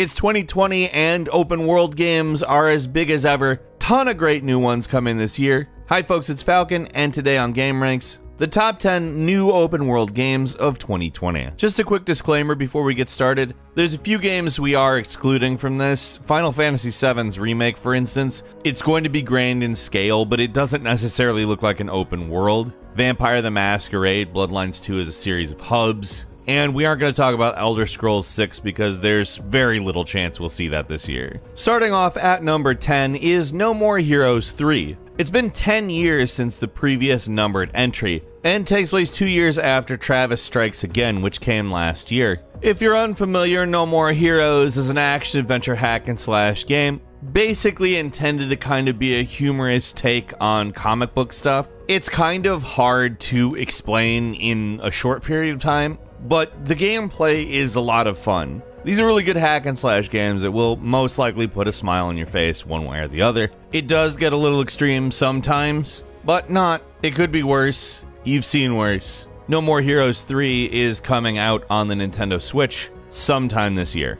It's 2020 and open world games are as big as ever. Ton of great new ones coming this year. Hi folks, it's Falcon and today on Gameranx, the top 10 new open world games of 2020. Just a quick disclaimer before we get started. There's a few games we are excluding from this. Final Fantasy VII's remake, for instance, it's going to be grand in scale, but it doesn't necessarily look like an open world. Vampire the Masquerade Bloodlines 2 is a series of hubs. And we aren't going to talk about Elder Scrolls 6 because there's very little chance we'll see that this year. Starting off at number 10 is No More Heroes 3. It's been 10 years since the previous numbered entry, and takes place two years after Travis Strikes Again, which came last year. If you're unfamiliar, No More Heroes is an action adventure hack and slash game basically intended to kind of be a humorous take on comic book stuff. It's kind of hard to explain in a short period of time, but the gameplay is a lot of fun. These are really good hack and slash games that will most likely put a smile on your face one way or the other. It does get a little extreme sometimes, but not. It could be worse. You've seen worse. No More Heroes 3 is coming out on the Nintendo Switch sometime this year.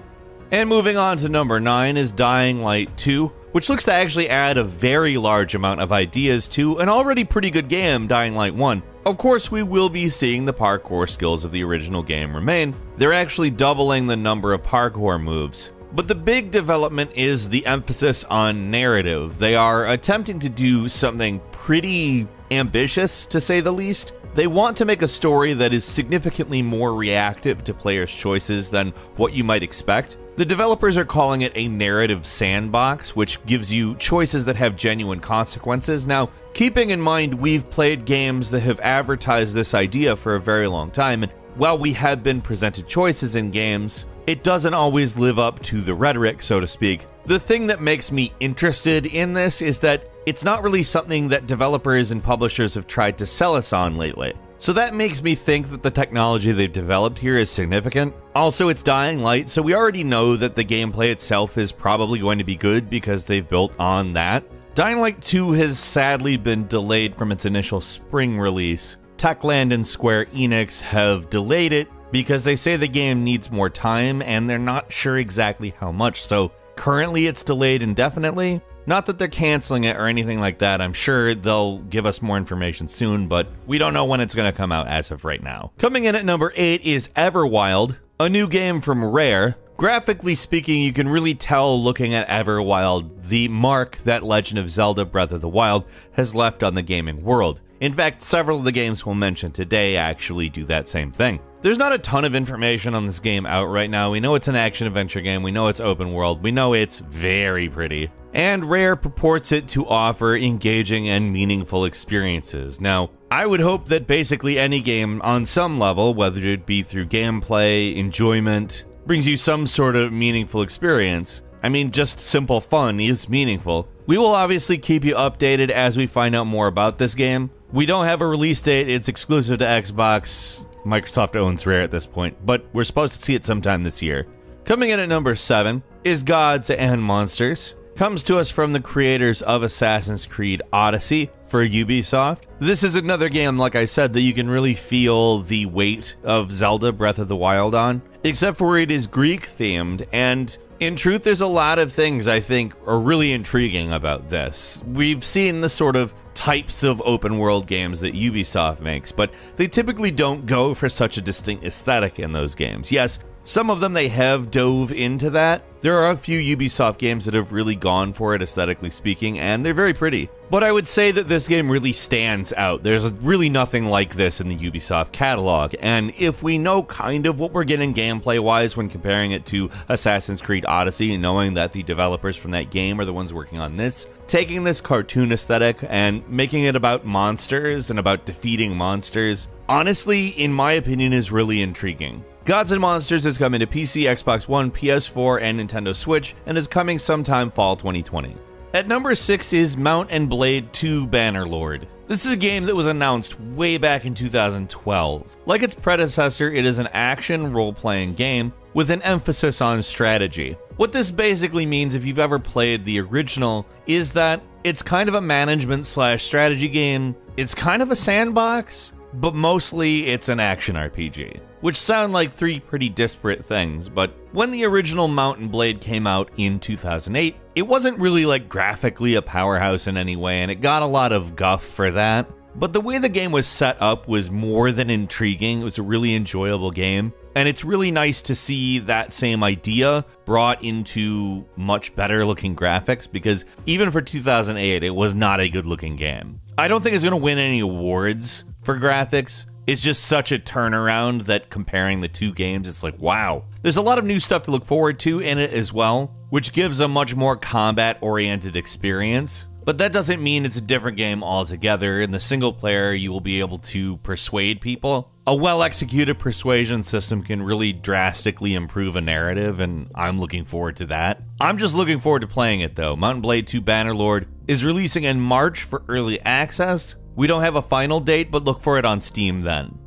And moving on to number 9 is Dying Light 2, which looks to actually add a very large amount of ideas to an already pretty good game, Dying Light 1. Of course, we will be seeing the parkour skills of the original game remain. They're actually doubling the number of parkour moves. But the big development is the emphasis on narrative. They are attempting to do something pretty ambitious, to say the least. They want to make a story that is significantly more reactive to players' choices than what you might expect. The developers are calling it a narrative sandbox, which gives you choices that have genuine consequences. Now, keeping in mind we've played games that have advertised this idea for a very long time, and while we have been presented choices in games, it doesn't always live up to the rhetoric, so to speak. The thing that makes me interested in this is that it's not really something that developers and publishers have tried to sell us on lately. So that makes me think that the technology they've developed here is significant. Also, it's Dying Light, so we already know that the gameplay itself is probably going to be good because they've built on that. Dying Light 2 has sadly been delayed from its initial spring release. Techland and Square Enix have delayed it because they say the game needs more time and they're not sure exactly how much, so currently it's delayed indefinitely, not that they're canceling it or anything like that. I'm sure they'll give us more information soon, but we don't know when it's going to come out as of right now. Coming in at number 8 is Everwild, a new game from Rare. Graphically speaking, you can really tell looking at Everwild the mark that Legend of Zelda Breath of the Wild has left on the gaming world. In fact, several of the games we'll mention today actually do that same thing. There's not a ton of information on this game out right now. We know it's an action adventure game, we know it's open world, we know it's very pretty. And Rare purports it to offer engaging and meaningful experiences. Now, I would hope that basically any game on some level, whether it be through gameplay, enjoyment, brings you some sort of meaningful experience. I mean, just simple fun is meaningful. We will obviously keep you updated as we find out more about this game. We don't have a release date, it's exclusive to Xbox. Microsoft owns Rare at this point, but we're supposed to see it sometime this year. Coming in at number 7 is Gods and Monsters. Comes to us from the creators of Assassin's Creed Odyssey for Ubisoft. This is another game, like I said, that you can really feel the weight of Zelda Breath of the Wild on, except for it is Greek themed and in truth, there's a lot of things I think are really intriguing about this. We've seen the sort of types of open world games that Ubisoft makes, but they typically don't go for such a distinct aesthetic in those games. Yes, some of them they have dove into that. There are a few Ubisoft games that have really gone for it aesthetically speaking, and they're very pretty. But I would say that this game really stands out. There's really nothing like this in the Ubisoft catalog, and if we know kind of what we're getting gameplay wise when comparing it to Assassin's Creed Odyssey knowing that the developers from that game are the ones working on this, taking this cartoon aesthetic and making it about monsters and about defeating monsters, honestly, in my opinion, is really intriguing. Gods and Monsters is coming to PC, Xbox One, PS4, and Nintendo Switch, and is coming sometime fall 2020. At number 6 is Mount and Blade 2 Bannerlord. This is a game that was announced way back in 2012. Like its predecessor, it is an action role playing game with an emphasis on strategy. What this basically means, if you've ever played the original, is that it's kind of a management slash strategy game. It's kind of a sandbox, but mostly it's an action RPG, which sound like three pretty disparate things. But when the original Mount and Blade came out in 2008, it wasn't really like graphically a powerhouse in any way, and it got a lot of guff for that. But the way the game was set up was more than intriguing. It was a really enjoyable game. And it's really nice to see that same idea brought into much better looking graphics because even for 2008, it was not a good looking game. I don't think it's going to win any awards for graphics. It's just such a turnaround that comparing the two games, it's like, wow. There's a lot of new stuff to look forward to in it as well, which gives a much more combat oriented experience. But that doesn't mean it's a different game altogether. In the single player, you will be able to persuade people. A well executed persuasion system can really drastically improve a narrative, and I'm looking forward to that. I'm just looking forward to playing it though. Mount and Blade 2 Bannerlord is releasing in March for early access. We don't have a final date, but look for it on Steam then.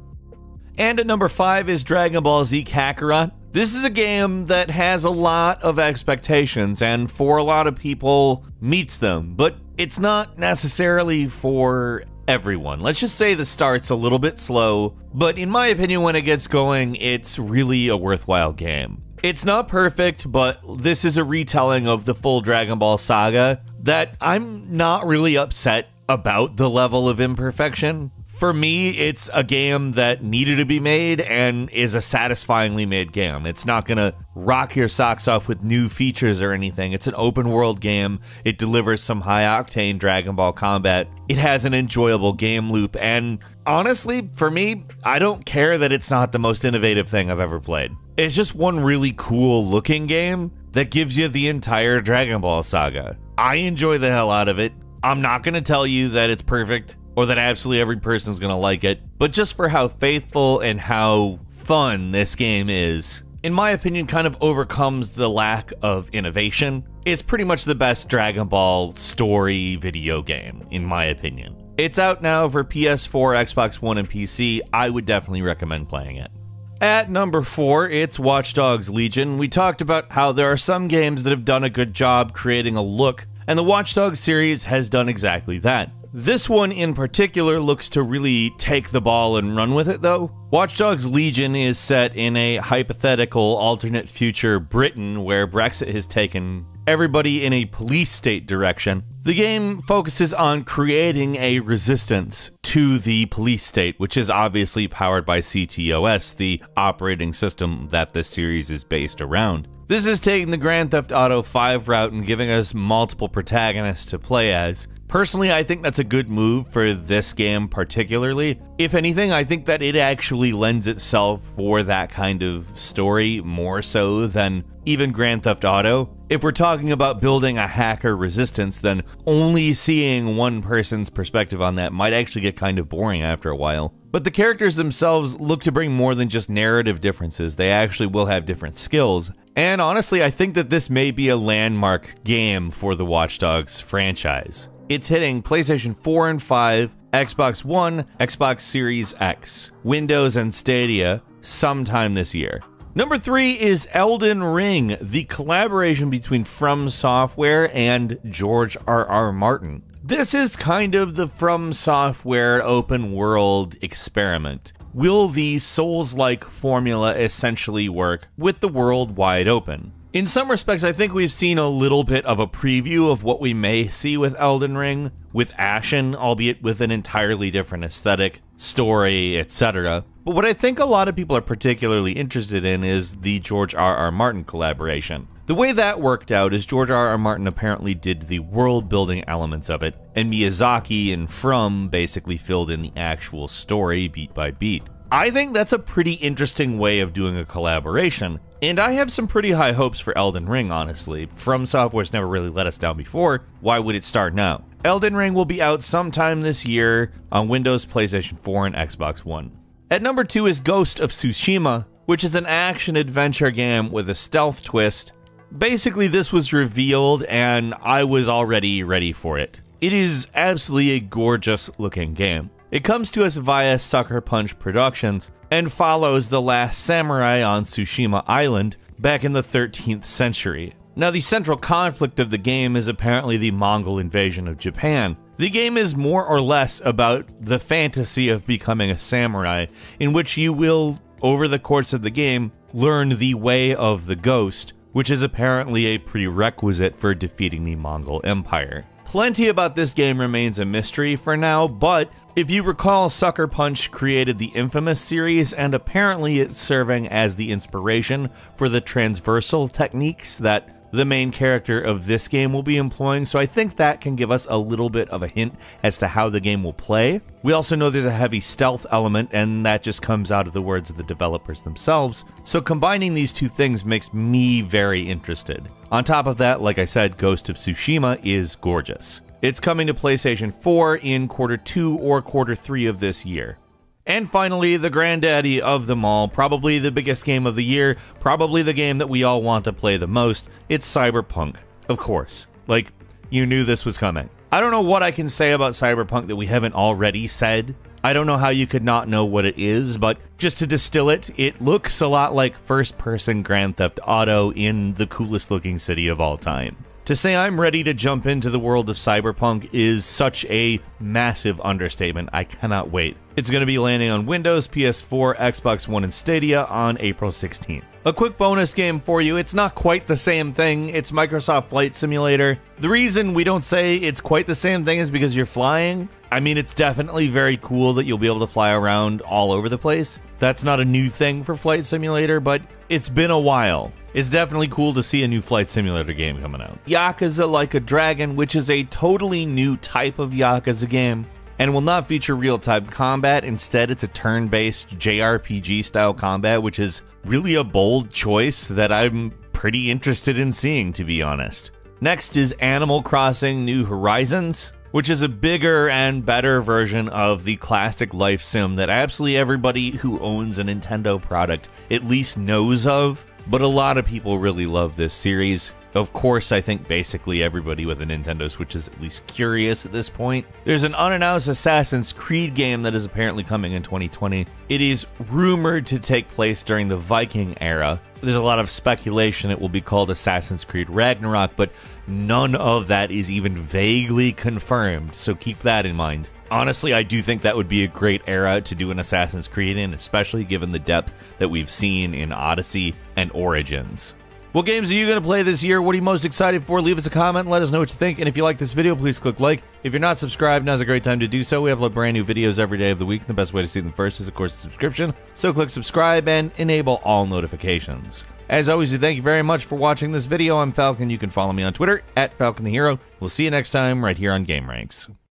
And at number 5 is Dragon Ball Z Kakarot. This is a game that has a lot of expectations and for a lot of people meets them, but it's not necessarily for everyone. Let's just say the start's a little bit slow, but in my opinion, when it gets going, it's really a worthwhile game. It's not perfect, but this is a retelling of the full Dragon Ball saga that I'm not really upset about the level of imperfection for me, it's a game that needed to be made and is a satisfyingly made game. It's not going to rock your socks off with new features or anything. It's an open world game. It delivers some high octane Dragon Ball combat. It has an enjoyable game loop. And honestly, for me, I don't care that it's not the most innovative thing I've ever played. It's just one really cool looking game that gives you the entire Dragon Ball saga. I enjoy the hell out of it. I'm not going to tell you that it's perfect or that absolutely every person is going to like it, but just for how faithful and how fun this game is, in my opinion, kind of overcomes the lack of innovation. It's pretty much the best Dragon Ball story video game, in my opinion. It's out now for PS4, Xbox One, and PC. I would definitely recommend playing it. At number four, it's Watch Dogs Legion. We talked about how there are some games that have done a good job creating a look, and the Watch Dogs series has done exactly that. This one in particular looks to really take the ball and run with it, though. Watch Dogs Legion is set in a hypothetical alternate future Britain where Brexit has taken everybody in a police state direction. The game focuses on creating a resistance to the police state, which is obviously powered by CTOS, the operating system that the series is based around. This is taking the Grand Theft Auto 5 route and giving us multiple protagonists to play as. Personally, I think that's a good move for this game particularly. If anything, I think that it actually lends itself for that kind of story more so than even Grand Theft Auto. If we're talking about building a hacker resistance, then only seeing one person's perspective on that might actually get kind of boring after a while. But the characters themselves look to bring more than just narrative differences, they actually will have different skills. And honestly, I think that this may be a landmark game for the Watch Dogs franchise. It's hitting PlayStation 4 and 5, Xbox One, Xbox Series X, Windows, and Stadia sometime this year. Number three is Elden Ring, the collaboration between From Software and George R. R. Martin. This is kind of the From Software open world experiment. Will the Souls like formula essentially work with the world wide open? In some respects, I think we've seen a little bit of a preview of what we may see with Elden Ring, with Ashen, albeit with an entirely different aesthetic, story, etc. But what I think a lot of people are particularly interested in is the George R. R. Martin collaboration. The way that worked out is George R. R. Martin apparently did the world building elements of it, and Miyazaki and From basically filled in the actual story beat by beat. I think that's a pretty interesting way of doing a collaboration, and I have some pretty high hopes for Elden Ring, honestly. From Software's never really let us down before, why would it start now? Elden Ring will be out sometime this year on Windows, PlayStation 4, and Xbox One. At number 2 is Ghost of Tsushima, which is an action adventure game with a stealth twist. Basically, this was revealed, and I was already ready for it. It is absolutely a gorgeous looking game. It comes to us via Sucker Punch Productions and follows The Last Samurai on Tsushima Island back in the 13th century. Now, the central conflict of the game is apparently the Mongol invasion of Japan. The game is more or less about the fantasy of becoming a samurai, in which you will, over the course of the game, learn the way of the ghost, which is apparently a prerequisite for defeating the Mongol Empire. Plenty about this game remains a mystery for now, but if you recall, Sucker Punch created the Infamous series, and apparently it's serving as the inspiration for the transversal techniques that the main character of this game will be employing, so I think that can give us a little bit of a hint as to how the game will play. We also know there's a heavy stealth element, and that just comes out of the words of the developers themselves, so combining these two things makes me very interested. On top of that, like I said, Ghost of Tsushima is gorgeous. It's coming to PlayStation 4 in quarter 2 or quarter 3 of this year. And finally, the granddaddy of them all, probably the biggest game of the year, probably the game that we all want to play the most. It's Cyberpunk. Of course. Like, you knew this was coming. I don't know what I can say about Cyberpunk that we haven't already said. I don't know how you could not know what it is, but just to distill it, it looks a lot like first person Grand Theft Auto in the coolest looking city of all time. To say I'm ready to jump into the world of Cyberpunk is such a massive understatement. I cannot wait. It's going to be landing on Windows, PS4, Xbox One, and Stadia on April 16th. A quick bonus game for you. It's not quite the same thing. It's Microsoft Flight Simulator. The reason we don't say it's quite the same thing is because you're flying. I mean, it's definitely very cool that you'll be able to fly around all over the place. That's not a new thing for Flight Simulator, but it's been a while. It's definitely cool to see a new Flight Simulator game coming out. Yakuza Like a Dragon, which is a totally new type of Yakuza game, and will not feature real time combat. Instead, it's a turn based JRPG style combat, which is really a bold choice that I'm pretty interested in seeing, to be honest. Next is Animal Crossing New Horizons, which is a bigger and better version of the classic life sim that absolutely everybody who owns a Nintendo product at least knows of but a lot of people really love this series. Of course, I think basically everybody with a Nintendo Switch is at least curious at this point. There's an unannounced Assassin's Creed game that is apparently coming in 2020. It is rumored to take place during the Viking era. There's a lot of speculation it will be called Assassin's Creed Ragnarok, but none of that is even vaguely confirmed, so keep that in mind. Honestly, I do think that would be a great era to do an Assassin's Creed in, especially given the depth that we've seen in Odyssey and Origins. What games are you going to play this year? What are you most excited for? Leave us a comment. Let us know what you think. And if you like this video, please click like. If you're not subscribed, now's a great time to do so. We upload brand new videos every day of the week. The best way to see them first is, of course, a subscription. So click subscribe and enable all notifications. As always, we thank you very much for watching this video. I'm Falcon. You can follow me on Twitter at Falcon the Hero. We'll see you next time right here on Gameranx.